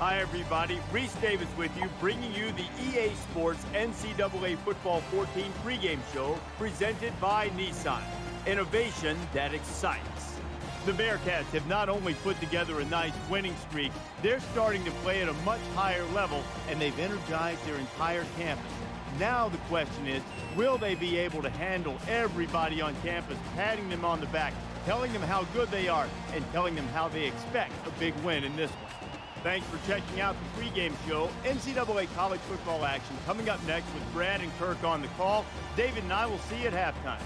Hi, everybody. Reese Davis with you, bringing you the EA Sports NCAA Football 14 pregame show presented by Nissan. Innovation that excites. The Bearcats have not only put together a nice winning streak, they're starting to play at a much higher level, and they've energized their entire campus. Now the question is, will they be able to handle everybody on campus, patting them on the back, telling them how good they are, and telling them how they expect a big win in this one? Thanks for checking out the pregame show. NCAA college football action coming up next with Brad and Kirk on the call. David and I will see you at halftime.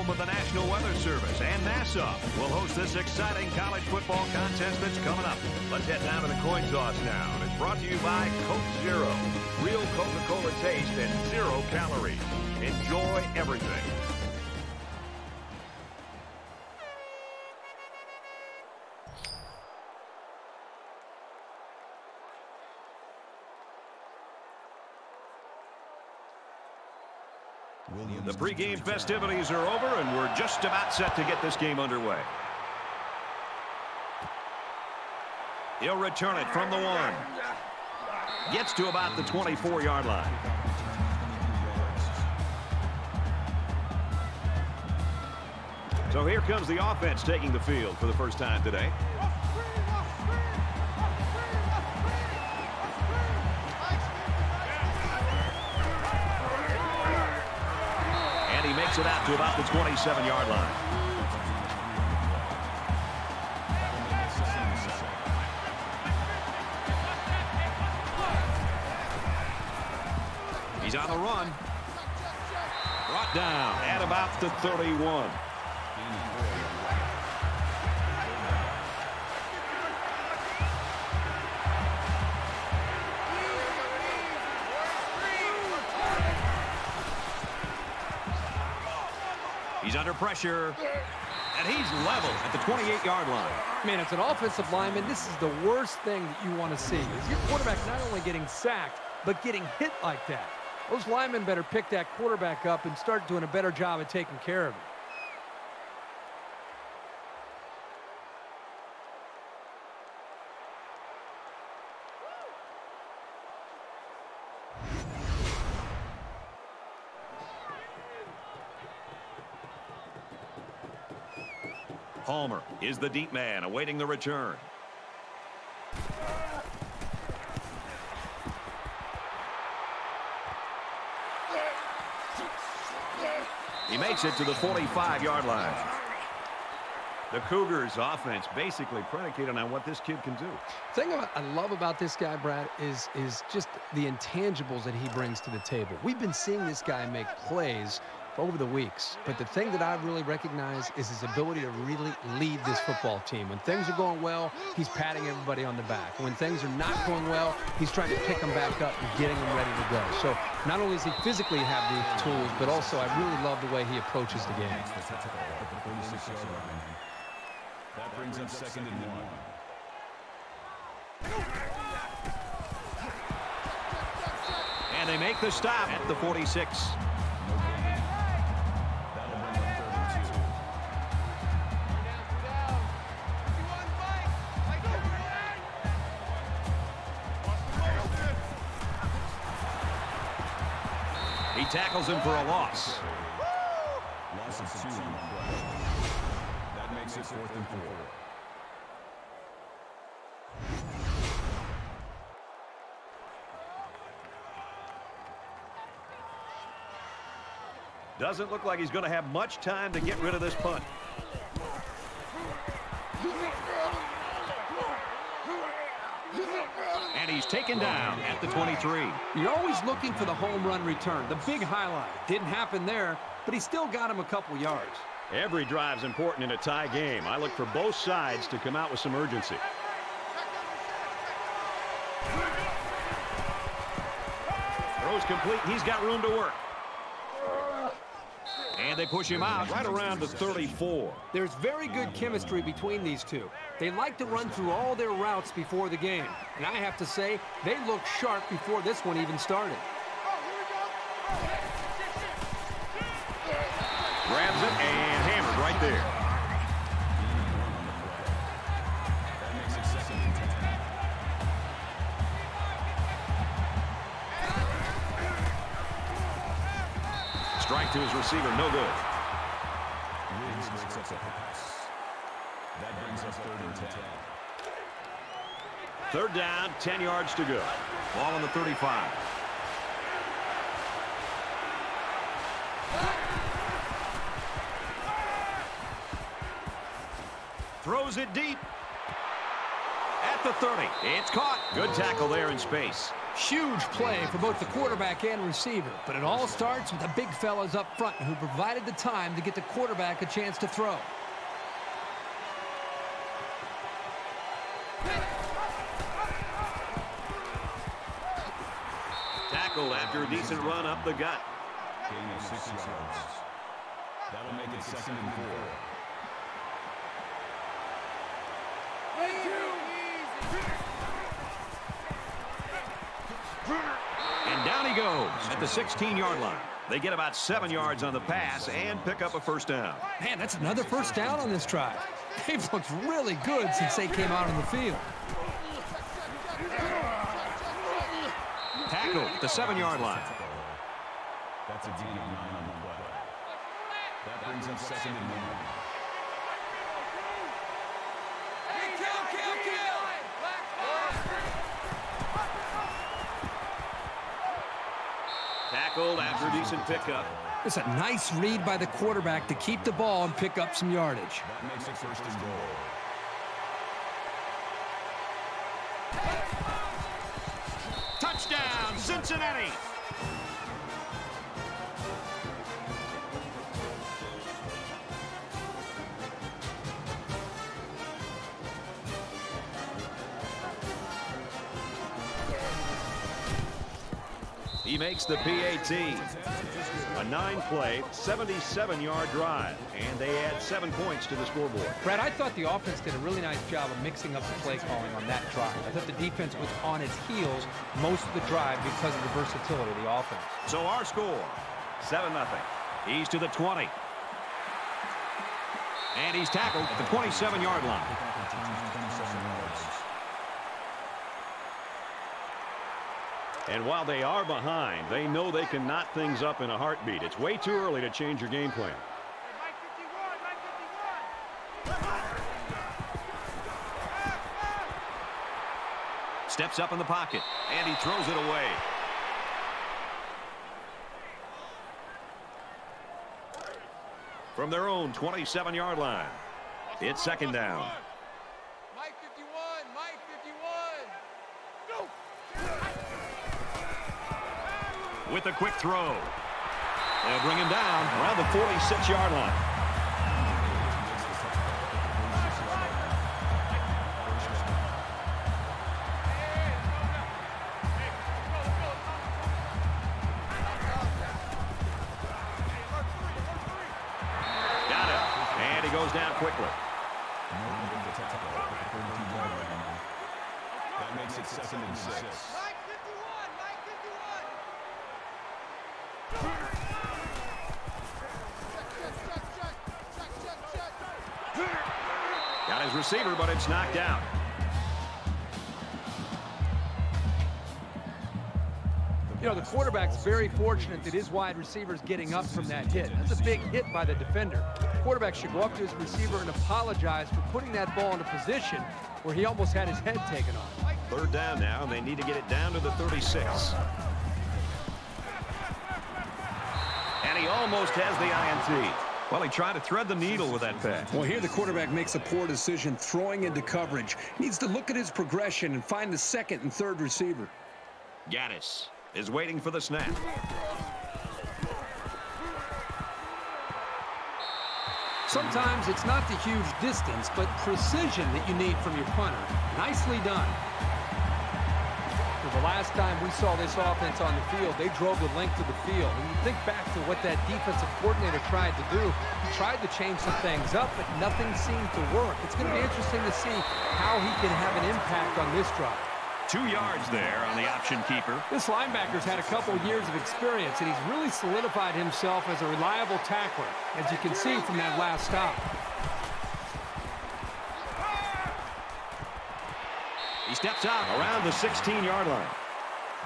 Home of the National Weather Service and NASA, will host this exciting college football contest that's coming up. Let's head down to the coin toss now. And it's brought to you by Coke Zero. Real Coca-Cola taste and zero calories. Enjoy everything. The pregame festivities are over, and we're just about set to get this game underway. He'll return it from the one. Gets to about the 24-yard line. So here comes the offense taking the field for the first time today. Makes it out to about the 27-yard line. He's on the run. Brought down at about the 31. Pressure. And he's level at the 28-yard line. Man, it's an offensive lineman. This is the worst thing that you want to see. Is your quarterback not only getting sacked, but getting hit like that. Those linemen better pick that quarterback up and start doing a better job of taking care of him. Palmer is the deep man awaiting the return. He makes it to the 45-yard line. The Cougars offense basically predicated on what this kid can do. The thing I love about this guy, Brad, is, is just the intangibles that he brings to the table. We've been seeing this guy make plays over the weeks. But the thing that I really recognize is his ability to really lead this football team. When things are going well, he's patting everybody on the back. When things are not going well, he's trying to pick them back up and getting them ready to go. So not only does he physically have the tools, but also I really love the way he approaches the game. That brings up second and one. And they make the stop at the 46. Tackles him for a loss. Loss of two on the play. That makes it fourth and four. Doesn't look like he's going to have much time to get rid of this punt. He's taken down at the 23. You're always looking for the home run return, the big highlight. Didn't happen there, but he still got him a couple yards. Every drive's important in a tie game. I look for both sides to come out with some urgency. Throws complete. He's got room to work. And they push him out right around the 34. There's very good chemistry between these two. They like to run through all their routes before the game. And I have to say, they looked sharp before this one even started. Grabs it and hammered right there. Strike to his receiver, no good. That brings us third and 10. Third down, 10 yards to go. Ball on the 35. Throws it deep. At the 30. It's caught. Good tackle there in space. Huge play for both the quarterback and receiver, but it all starts with the big fellas up front who provided the time to get the quarterback a chance to throw. Tackle after a decent run up the gut. Gain of six yards. That'll make it second and four. And down he goes at the 16-yard line. They get about seven yards on the pass and pick up a first down. Man, that's another first down on this drive. They've looked really good since they came out on the field. Tackle at the seven-yard line. That's a gain of nine on the play. That brings us second and one. Tackled after decent pickup. It's a nice read by the quarterback to keep the ball and pick up some yardage. That makes it first and goal. Makes the PAT. A nine-play, 77-yard drive, and they add seven points to the scoreboard. Brad, I thought the offense did a really nice job of mixing up the play calling on that drive. I thought the defense was on its heels most of the drive because of the versatility of the offense. So our score, 7-0. He's to the 20. And he's tackled at the 27-yard line. And while they are behind, they know they can knot things up in a heartbeat. It's way too early to change your game plan. Steps up in the pocket, and he throws it away. From their own 27-yard line, it's second down. Mike 51, Mike 51. With a quick throw. They'll bring him down around the 46-yard line. It's knocked out. You know, the quarterback's very fortunate that his wide receiver's getting up from that hit. That's a big hit by the defender. The quarterback should go up to his receiver and apologize for putting that ball in a position where he almost had his head taken off. Third down now, and they need to get it down to the 36. And he almost has the INT. Well, he tried to thread the needle with that pass. Well, here the quarterback makes a poor decision throwing into coverage. Needs to look at his progression and find the second and third receiver. Gaddis is waiting for the snap. Sometimes it's not the huge distance, but precision that you need from your punter. Nicely done. The last time we saw this offense on the field, they drove the length of the field. And you think back to what that defensive coordinator tried to do. He tried to change some things up, but nothing seemed to work. It's going to be interesting to see how he can have an impact on this drive. Two yards there on the option keeper. This linebacker's had a couple years of experience, and he's really solidified himself as a reliable tackler, as you can see from that last stop. Steps out around the 16-yard line.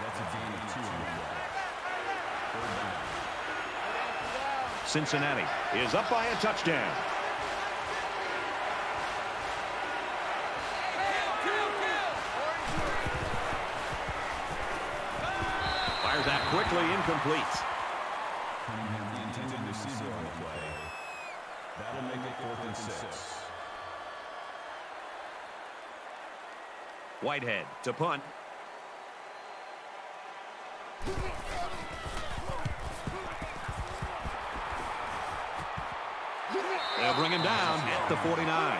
That's a gain of two on the play. Third down. Cincinnati is up by a touchdown. Fires out quickly, incomplete. Cunningham, the intended receiver on the play. That'll make it fourth and six. Whitehead to punt. They'll bring him down at the 49.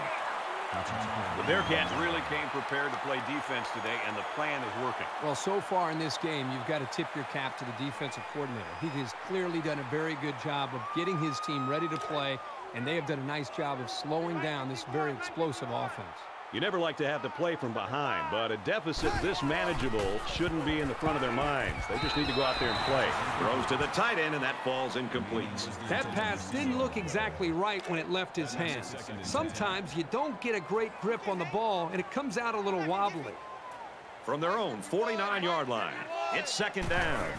The Bearcats really came prepared to play defense today, and the plan is working. Well, so far in this game, you've got to tip your cap to the defensive coordinator. He has clearly done a very good job of getting his team ready to play, and they have done a nice job of slowing down this very explosive offense. You never like to have to play from behind, but a deficit this manageable shouldn't be in the front of their minds. They just need to go out there and play. Throws to the tight end, and that falls incomplete. That pass didn't look exactly right when it left his hands. Sometimes you don't get a great grip on the ball, and it comes out a little wobbly. From their own 49-yard line, it's second down.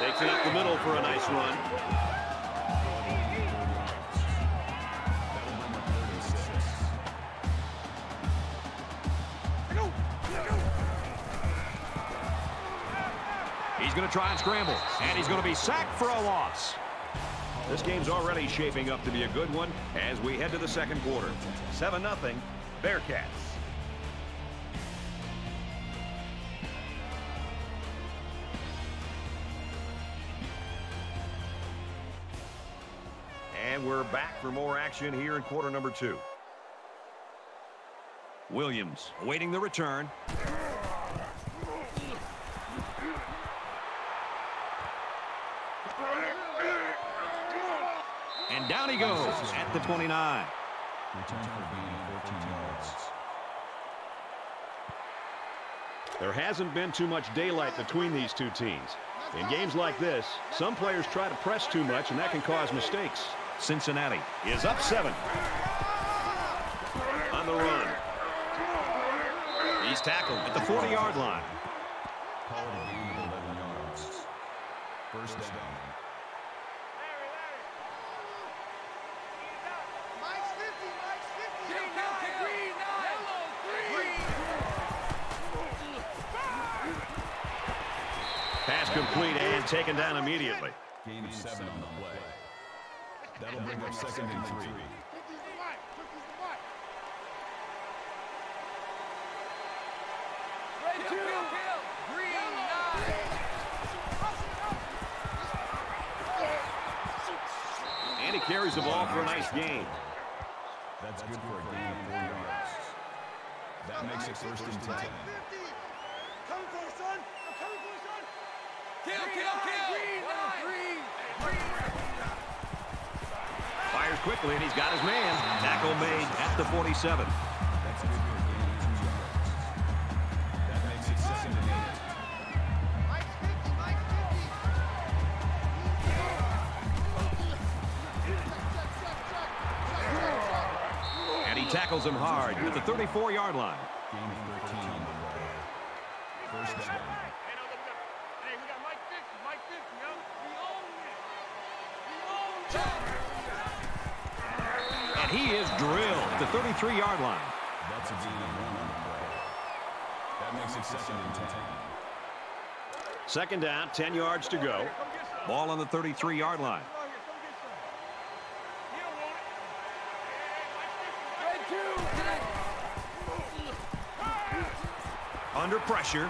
Takes it up the middle for a nice run. He's going to try and scramble, and he's going to be sacked for a loss. This game's already shaping up to be a good one as we head to the second quarter. 7-0, Bearcats. And we're back for more action here in quarter number two. Williams awaiting the return. And down he goes at the 29. Return for a gain of 14 yards. There hasn't been too much daylight between these two teams. In games like this, some players try to press too much, and that can cause mistakes. Cincinnati is up seven. On the run. He's tackled at the 40-yard line. Call it a gain of 11 yards. First down. Mike's 50, Mike's 50. Kill, kill, kill. Green, nine. Yellow, green. Pass complete and taken down immediately. Gain of seven on the play. That'll bring up second and three. 50's the Mike. 50's the Mike. Red two. Kill, kill. Green, nine. And he carries the ball for a nice gain. That's good for a gain of four yards. That makes it first and 10. 50. Coming for you, son. I'm coming for you, son. Kill, kill, kill. Green, nine. Green. Fires quickly, and he's got his man. Tackle made at the 47. That's good for a gain of two yards. That makes it second and eight. Mike's 50, Mike's 50. And he tackles him hard at the 34-yard line. Of 13 on the way. First down. Hey, no, look, look. Hey, we got Mike 50, Mike 50, yo. We own it. We own it. And he is drilled at the 33-yard line. That's a of one on the play. That makes it second and 10. Second down, 10 yards to go. Ball on the 33-yard line. Come on here, come get some. He don't want it. Hey, Mike's 50. Red two. Under pressure.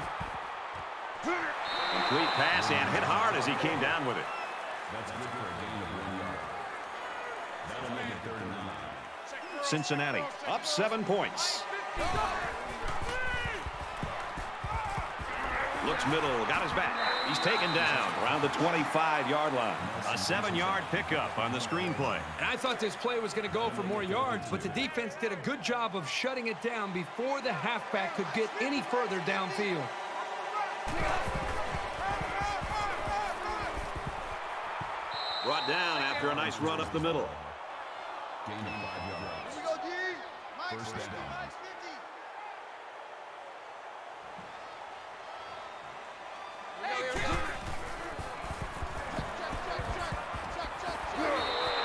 Complete pass and hit hard as he came down with it. That's good for a gain of one yard. That'll make it third and nine. Cincinnati up seven points. Looks middle, got his back. He's taken down around the 25-yard line. A seven-yard pickup on the screenplay. And I thought this play was going to go for more yards, but the defense did a good job of shutting it down before the halfback could get any further downfield. Brought down after a nice run up the middle. Check, check.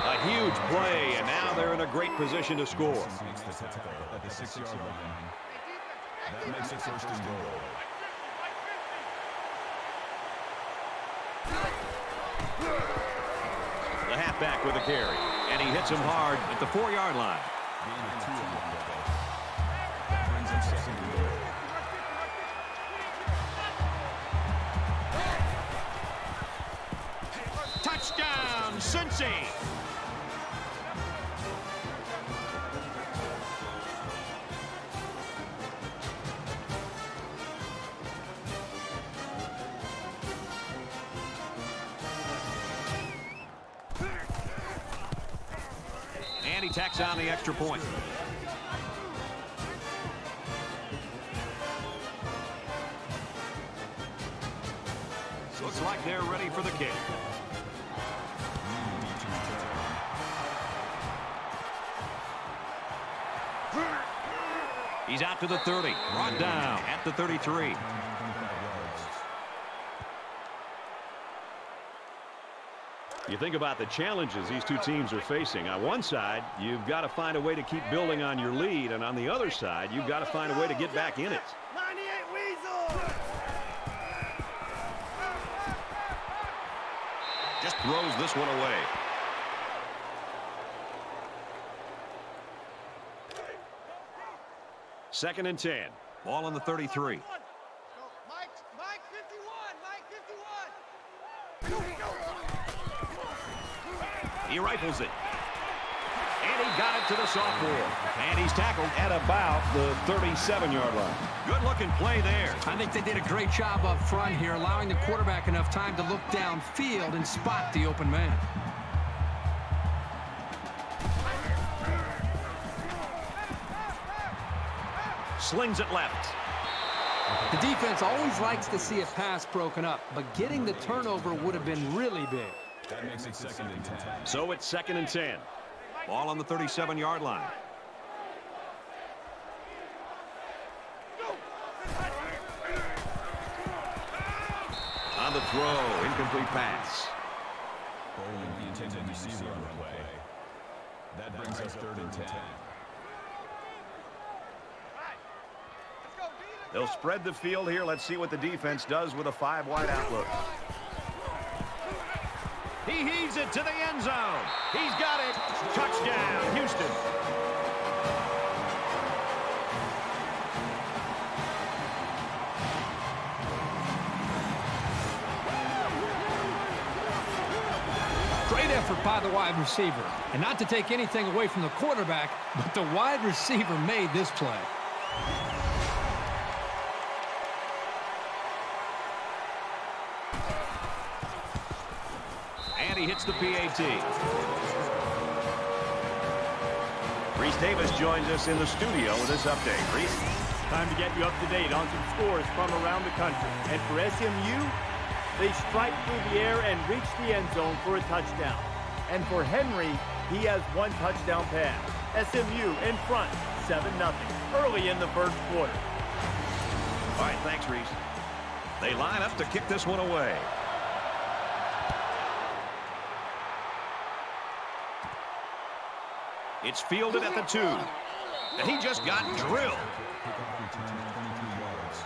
A huge play, and now they're in a great position to score. The tackle at the six-yard line. That makes it first and goal. The halfback with a carry, and he hits him hard at the four-yard line. Touchdown, Cincy! Tacks on the extra point. Looks like they're ready for the kick. He's out to the 30. Brought down at the 33. You think about the challenges these two teams are facing. On one side, you've got to find a way to keep building on your lead, and on the other side, you've got to find a way to get back in it. 98 Weasel. Just throws this one away. Second and 10. Ball on the 33. Go, Mike, Mike 51, Mike 51. He rifles it. And he got it to the sophomore. And he's tackled at about the 37-yard line. Good-looking play there. I think they did a great job up front here, allowing the quarterback enough time to look downfield and spot the open man. Slings it left. The defense always likes to see a pass broken up, but getting the turnover would have been really big. That makes it second and 10. So it's second and 10. Ball on the 37-yard line. On the throw, incomplete pass. Bowling the intended receiver on the play. That brings us third and 10. They'll spread the field here. Let's see what the defense does with a five-wide outlook. He heaves it to the end zone. He's got it. Touchdown, Houston. Great effort by the wide receiver. And not to take anything away from the quarterback, but the wide receiver made this play. He hits the PAT. Reese Davis joins us in the studio with this update. Reese? Time to get you up to date on some scores from around the country. And for SMU, they strike through the air and reach the end zone for a touchdown. And for Henry, he has one touchdown pass. SMU in front, 7-0, early in the first quarter. All right, thanks, Reese. They line up to kick this one away. It's fielded at the two. And he just got drilled. Kickoff return 23 yards.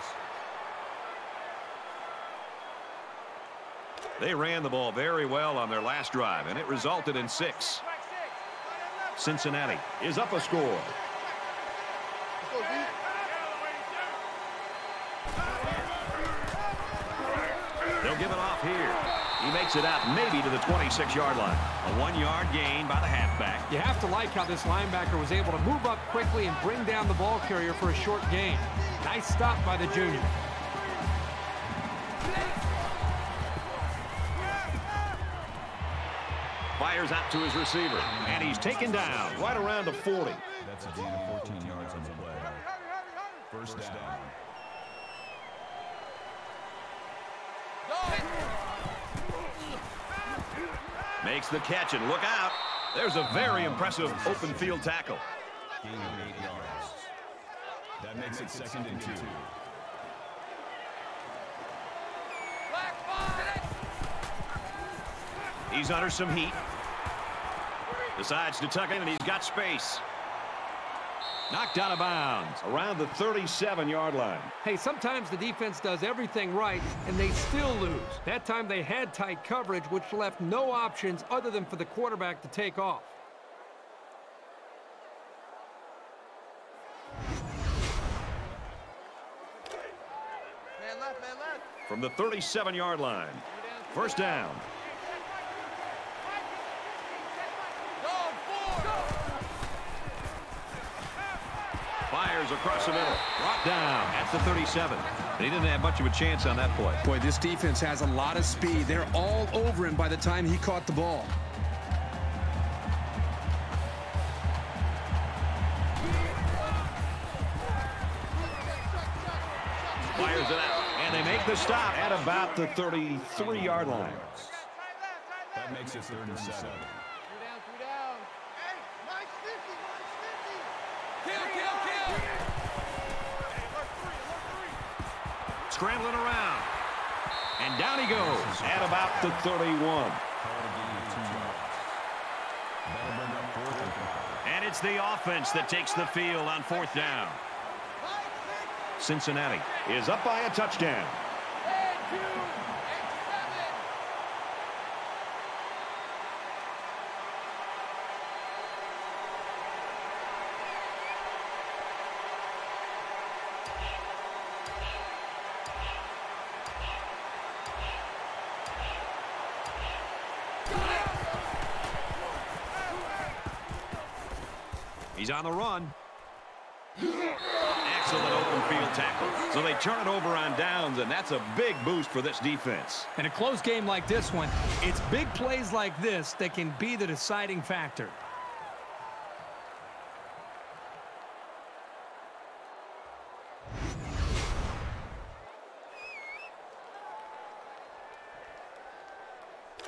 They ran the ball very well on their last drive, and it resulted in six. Cincinnati is up a score. They'll give it off here. He makes it out maybe to the 26-yard line. A one-yard gain by the halfback. You have to like how this linebacker was able to move up quickly and bring down the ball carrier for a short gain. Nice stop by the junior. Fires out to his receiver, and he's taken down right around the 40. That's a gain of 14 yards on the play. First down. Makes the catch and look out. There's a very impressive open field tackle. Gain of eight yards. That makes it second and two. He's under some heat. Decides to tuck in, and he's got space. Knocked out of bounds around the 37-yard line. Hey, sometimes the defense does everything right, and they still lose. That time they had tight coverage, which left no options other than for the quarterback to take off. Man left, man left. From the 37-yard line. First down. Fires across the middle. Brought down at the 37. But he didn't have much of a chance on that play. Boy, this defense has a lot of speed. They're all over him by the time he caught the ball. Fires it out. And they make the stop at about the 33-yard line. That makes it 37. Scrambling around. And down he goes at about the 31. Call it a gain of two yards. That'll bring up fourth and it's the offense that takes the field on fourth down. Cincinnati is up by a touchdown. On the run. Excellent open field tackle. So they turn it over on downs, and that's a big boost for this defense. In a close game like this one, it's big plays like this that can be the deciding factor.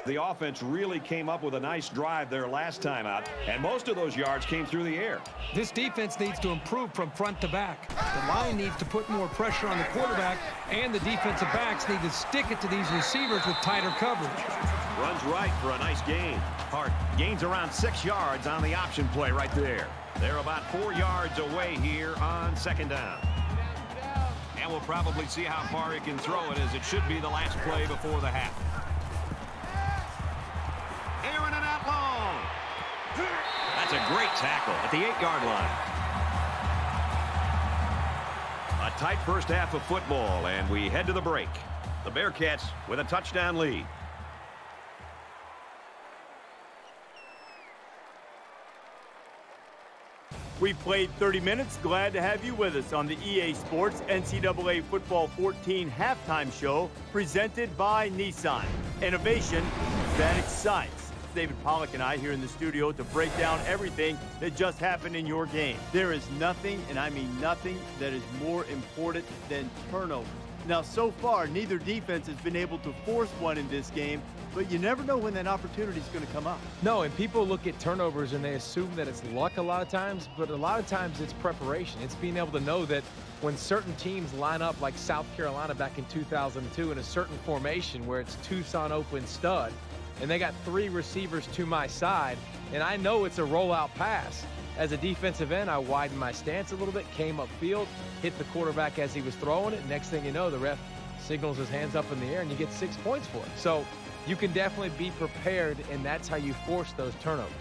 The offense really came up with a nice drive there last time out, and most of those yards came through the air. This defense needs to improve from front to back. The line needs to put more pressure on the quarterback, and the defensive backs need to stick it to these receivers with tighter coverage. Runs right for a nice gain. Hart gains around six yards on the option play right there. They're about four yards away here on second down. And we'll probably see how far he can throw it as it should be the last play before the half. That's a great tackle at the eight-yard line. A tight first half of football, and we head to the break. The Bearcats with a touchdown lead. We played 30 minutes. Glad to have you with us on the EA Sports NCAA Football 14 halftime show presented by Nissan. Innovation that excites. David Pollack and I here in the studio to break down everything that just happened in your game. There is nothing, and I mean nothing, that is more important than turnovers. Now, so far, neither defense has been able to force one in this game, but you never know when that opportunity is going to come up. No, and people look at turnovers and they assume that it's luck a lot of times, but a lot of times it's preparation. It's being able to know that when certain teams line up like South Carolina back in 2002 in a certain formation where it's Tucson open stud, and they got three receivers to my side, and I know it's a rollout pass. As a defensive end, I widened my stance a little bit, came upfield, hit the quarterback as he was throwing it. Next thing you know, the ref signals his hands up in the air, and you get six points for it. So you can definitely be prepared, and that's how you force those turnovers.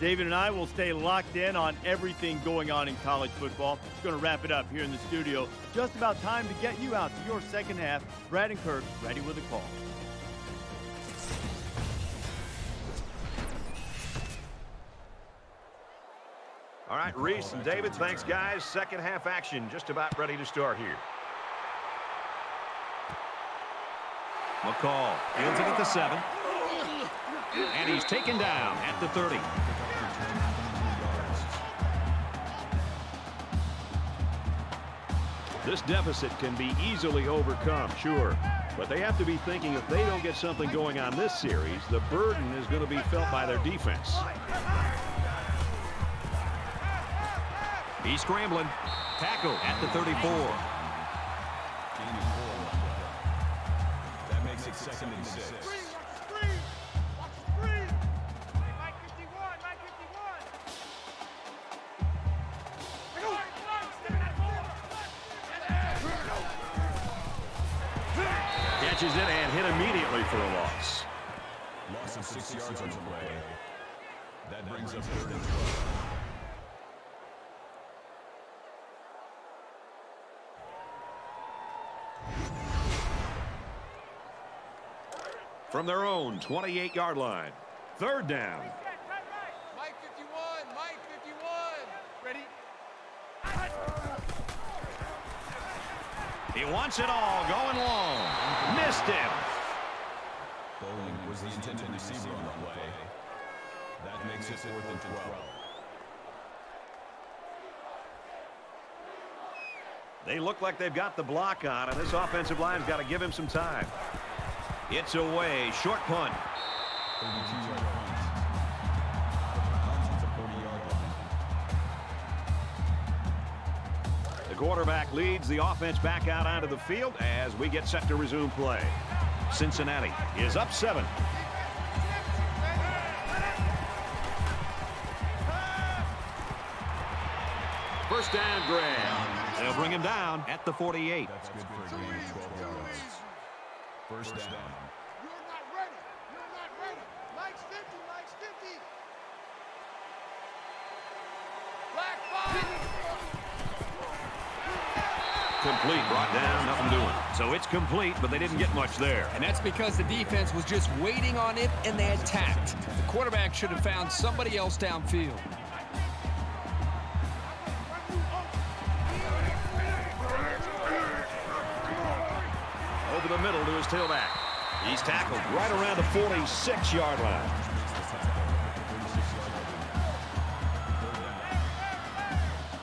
David and I will stay locked in on everything going on in college football. It's going to wrap it up here in the studio. Just about time to get you out to your second half. Brad and Kirk ready with a call. All right, Reese and David, thanks, guys. Second half action just about ready to start here. McCall fields it at the seven. And he's taken down at the 30. This deficit can be easily overcome, sure. But they have to be thinking if they don't get something going on this series, the burden is going to be felt by their defense. He's scrambling. Tackle at the 34. That makes it second and six. Catches it and hit immediately for a loss. Loss of six yards on the play. That brings up third and 12. From their own 28-yard line. Third down. Mike 51, Mike 51. Ready? He wants it all going long. Missed him. Bowling was the intended receiver on the play. That makes it fourth and 12. They look like they've got the block on, and this offensive line's got to give him some time. It's away. Short punt. 32-yard punt. Punt at the 40-yard line. The quarterback leads the offense back out onto the field as we get set to resume play. Cincinnati is up seven. First down, Graham. They'll bring him down at the 48. That's good for a gain of 12 yards. First down. You're not ready. You're not ready. Mike's 50, Mike's 50. Black five. Complete, brought down, nothing doing. So it's complete, but they didn't get much there. And that's because the defense was just waiting on it and they attacked. The quarterback should have found somebody else downfield. Over the middle to his tailback. He's tackled right around the 46-yard line.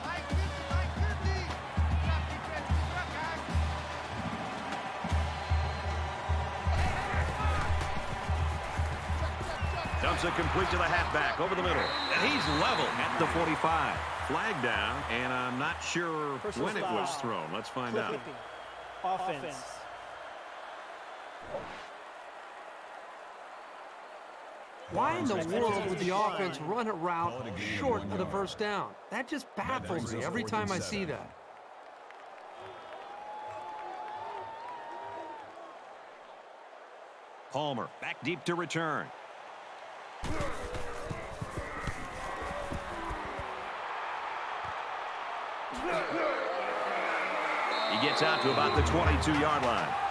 Mike 50, Mike 50. Good job, defense. Good job, guys. Dumps it complete to the halfback over the middle. And he's level at the 45. Flag down, and I'm not sure Personal when it was thrown. Let's find out. Offense. Why in the world would the offense run a route short of the first down? That just baffles me every time I see that. Palmer back deep to return. He gets out to about the 22-yard line.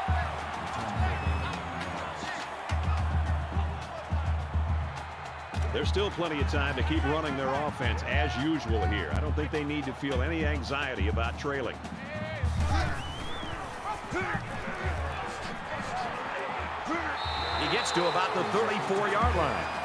There's still plenty of time to keep running their offense as usual here. I don't think they need to feel any anxiety about trailing. He gets to about the 34-yard line.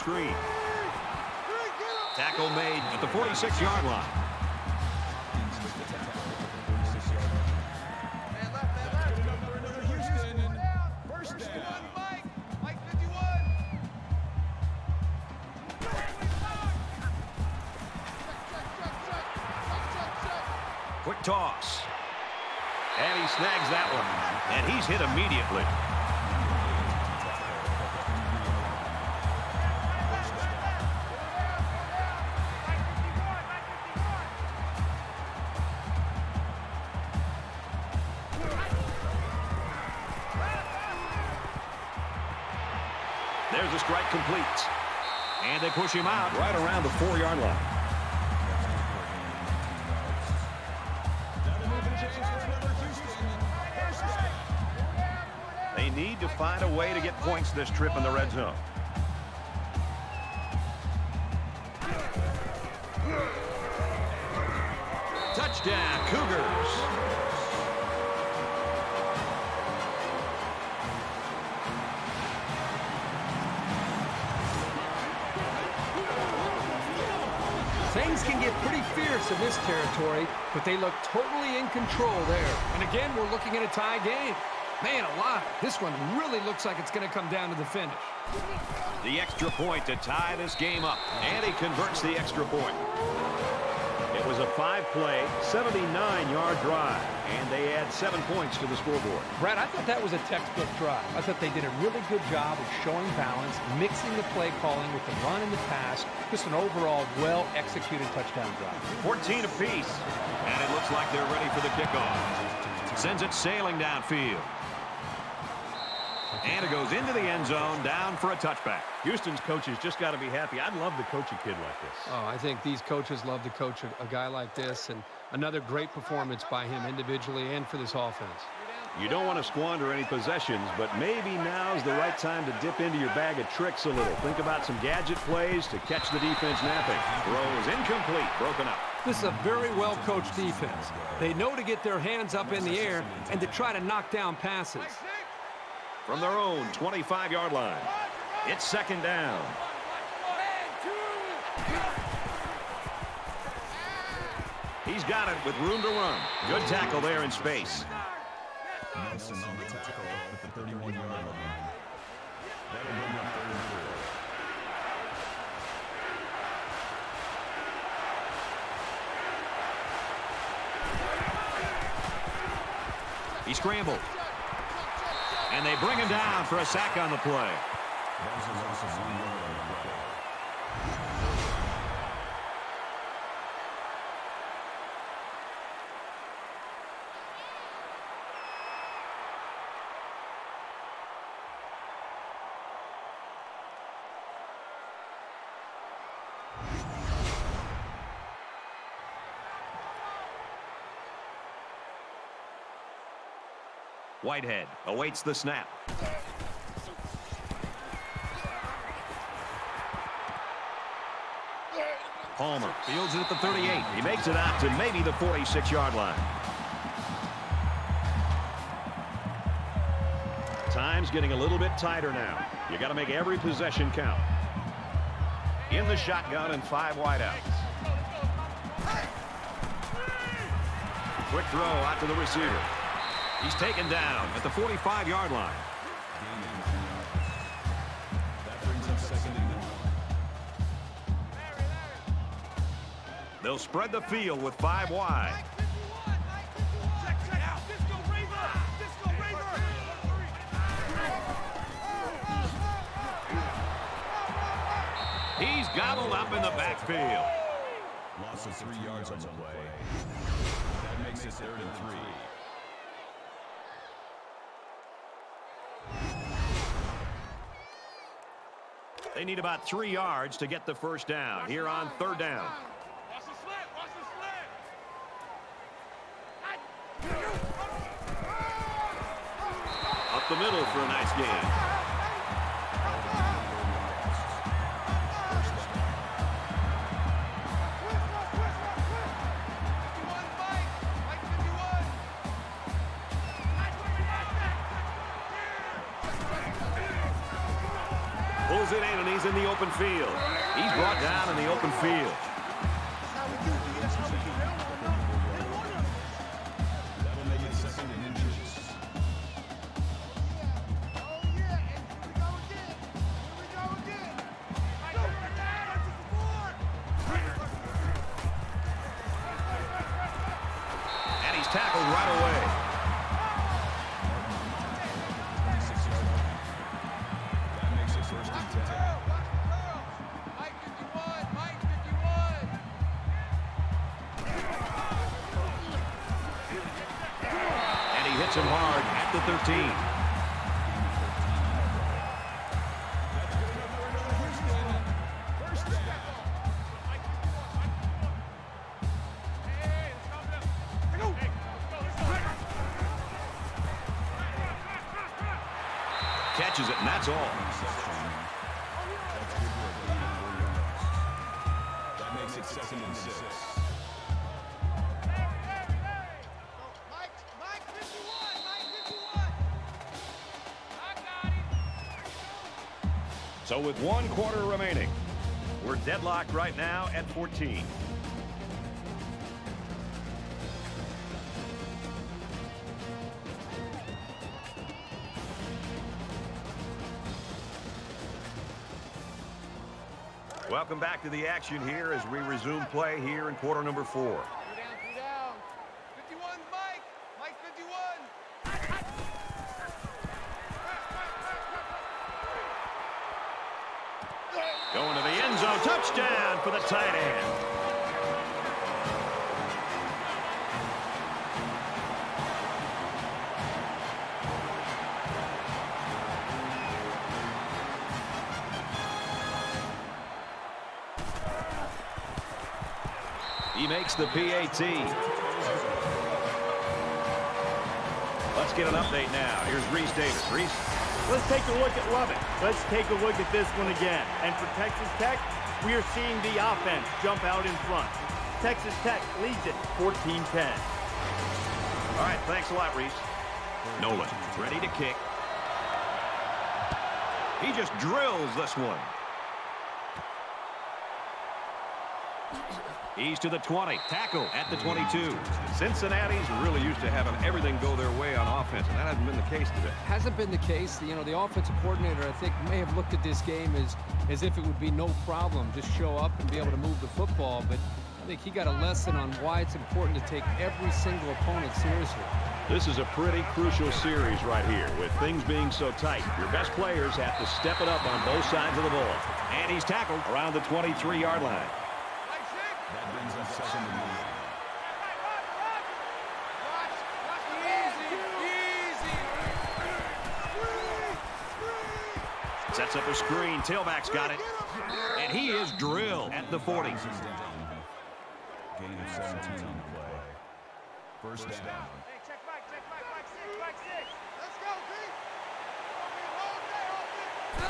Screen. Tackle made at the 46-yard line. Man left, man left. Houston and first First down. one, Mike. Mike 51. Quick toss. And he snags that one. And he's hit immediately. throws him out right around the four-yard line. They need to find a way to get points this trip in the red zone. Touchdown, Cougars. Fierce in this territory, but they look totally in control there. And again, we're looking at a tie game. Man alive, this one really looks like it's going to come down to the finish. The extra point to tie this game up. And he converts the extra point. It was a five-play, 79-yard drive, and they add seven points to the scoreboard. Brad, I thought that was a textbook drive. I thought they did a really good job of showing balance, mixing the play calling with the run and the pass. Just an overall well-executed touchdown drive. 14 apiece, and it looks like they're ready for the kickoff. Sends it sailing downfield. And it goes into the end zone, down for a touchback. Houston's coaches just got to be happy. I'd love to coach a kid like this. Oh, I think these coaches love to coach a, a guy like this, and another great performance by him individually and for this offense. You don't want to squander any possessions, but maybe now's the right time to dip into your bag of tricks a little. Think about some gadget plays to catch the defense napping. Throw is incomplete, broken up. This is a very well-coached defense. They know to get their hands up in the air and to try to knock down passes. From their own 25-yard line, it's second down. He's got it with room to run. Good tackle there in space. Nelson on the tackle the 31-yard line. He scrambled. And they bring him down for a sack on the play. That was a loss of one yard on the play. Whitehead awaits the snap. Palmer fields it at the 38. He makes it out to maybe the 46-yard line. Time's getting a little bit tighter now. You got to make every possession count. In the shotgun and five wideouts. Quick throw out to the receiver. He's taken down at the 45-yard line. They'll spread the field with five wide. He's gobbled up in the backfield. Loss of three yards on the play. That makes it third and three. They need about three yards to get the first down here on third down. Watch the slant, watch the slant. Up the middle for a nice game. In the open field. He's brought down in the open field. It second and six. Mike, Mike 51, Mike 51. I got him. So with one quarter remaining, we're deadlocked right now at 14. Welcome back to the action here as we resume play here in quarter number four. The PAT. Let's get an update now. Here's Rece Davis. Rece. Let's take a look at Lubbock. Let's take a look at this one again. And for Texas Tech, we are seeing the offense jump out in front. Texas Tech leads it 14-10. All right, thanks a lot, Rece. Nolan, ready to kick. He just drills this one. He's to the 20. Tackle at the 22. Cincinnati's really used to having everything go their way on offense, and that hasn't been the case today. Hasn't been the case. You know, the offensive coordinator, I think, may have looked at this game as, as if it would be no problem. Just show up and be able to move the football. But I think he got a lesson on why it's important to take every single opponent seriously. This is a pretty crucial series right here with things being so tight. Your best players have to step it up on both sides of the ball. And he's tackled around the 23-yard line. Mike six. That brings up second and nine. Watch, watch the easy, easy. Screen, screen. Sets up a screen. Tailback's got it. And he is drilled at the 40. Gain of 17 on the play. First down. Hey, check Mike, check Mike, Mike six, Mike six. Let's go, B. Hold it, hold it.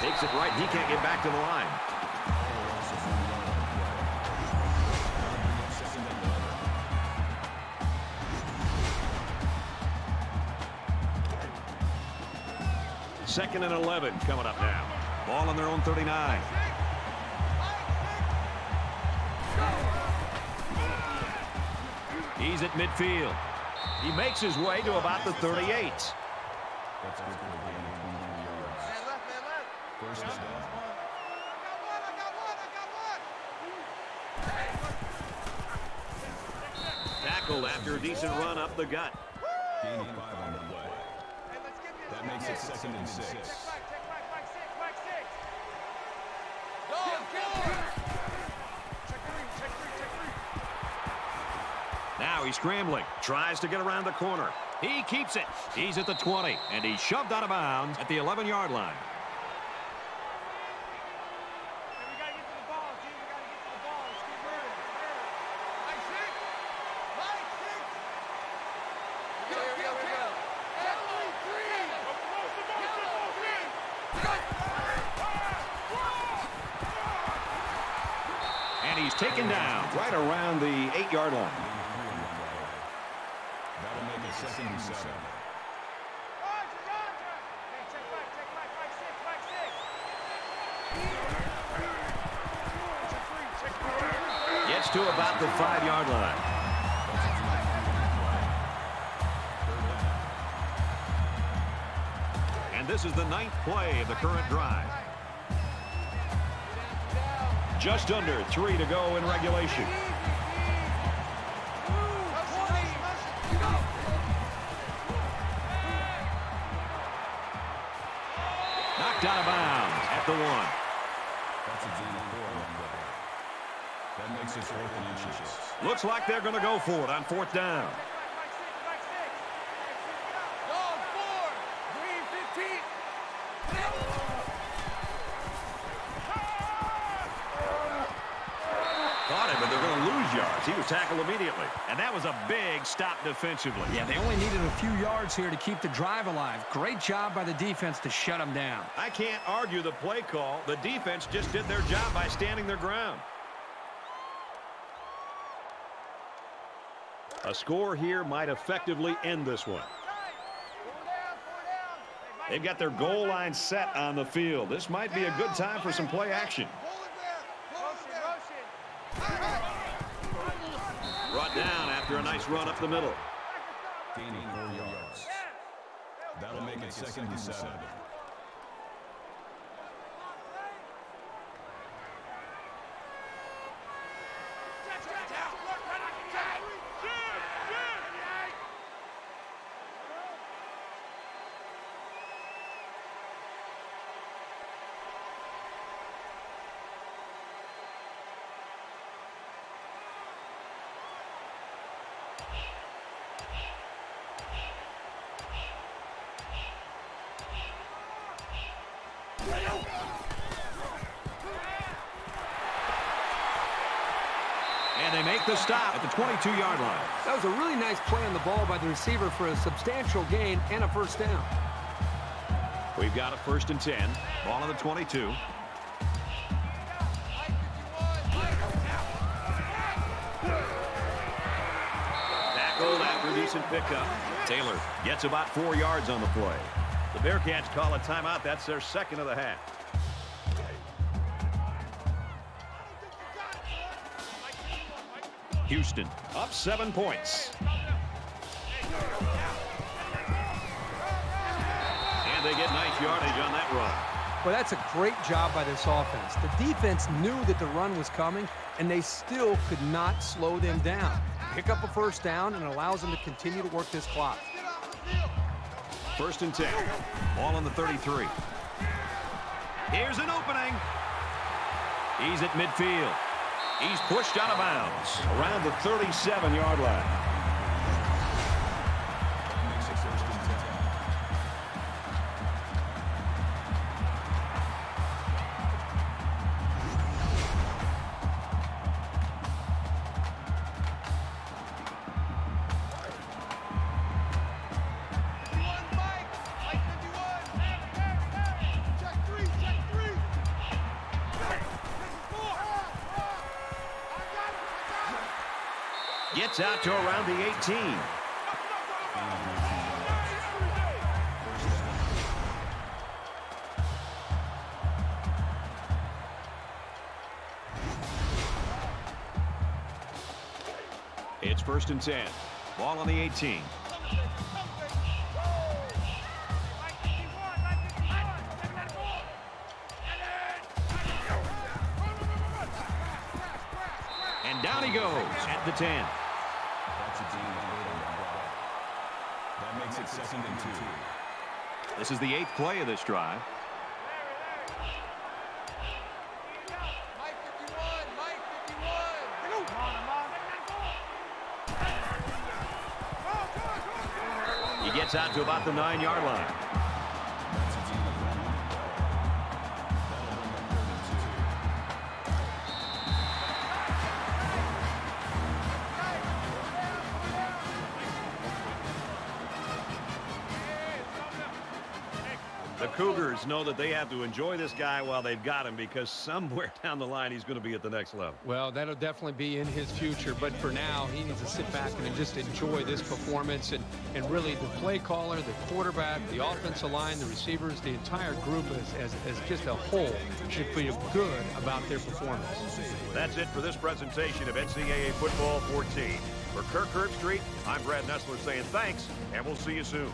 Takes it right. He can't get back to the line. Second and 11 coming up now. Ball on their own 39. He's at midfield. He makes his way to about the 38. That's good for a gain of 23 yards. Man left, man left. First down. I got one, I got one, I got one. Tackled after a decent run up the gut. Makes it second and six. Check Mike, check Mike, Mike six, Mike six. Dog, four. Check three, check three, check three. Now he's scrambling. Tries to get around the corner. He keeps it. He's at the 20, and he's shoved out of bounds at the 11-yard line. Hey, we gotta get to the ball, G. We gotta get to the ball. Let's keep moving. Mike six. Mike six. Here we go, here we go. Yellow three. Yellow three. And he's taken down right around the 8-yard line. That'll make it second and seven. Roger, Roger. Hey, check Mike, check Mike, Mike six, Mike six. Check three, check three. Gets to about the 5-yard line. And this is the ninth play of the current drive. Just under three to go in regulation. At the one. That's a gain of four on the play. That makes it fourth and inches. Looks like they're going to go for it on fourth down. Dog four. Green 15. Caught him, but they're going to lose yards. Tackled immediately. And that was a big stop defensively. Yeah, they only needed a few yards here to keep the drive alive. Great job by the defense to shut them down. I can't argue the play call. The defense just did their job by standing their ground. A score here might effectively end this one. They've got their goal line set on the field. This might be a good time for some play action. Brought down after a nice run up the middle. Gaining four yards. That'll make it second and seven. And they make the stop at the 22-yard line. That was a really nice play on the ball by the receiver for a substantial gain and a first down. We've got a first and 10. Ball on the 22. Tackle after decent pickup. Taylor gets about four yards on the play. The Bearcats call a timeout. That's their second of the half. Houston up seven points. And they get nice yardage on that run. Well, that's a great job by this offense. The defense knew that the run was coming, and they still could not slow them down. Pick up a first down and allows them to continue to work this clock. First and 10. Ball on the 33. Here's an opening. He's at midfield. He's pushed out of bounds around the 37-yard line. 19. It's first and 10. Ball on the 18. And down he goes at the 10. This is the eighth play of this drive. He gets out to about the nine-yard line. Cougars know that they have to enjoy this guy while they've got him because somewhere down the line he's going to be at the next level. Well, that'll definitely be in his future, but for now, he needs to sit back and just enjoy this performance. And, and really, the play caller, the quarterback, the offensive line, the receivers, the entire group as, as, as just a whole should feel good about their performance. That's it for this presentation of NCAA Football 14. For Kirk Herbstreit, I'm Brad Nessler saying thanks, and we'll see you soon.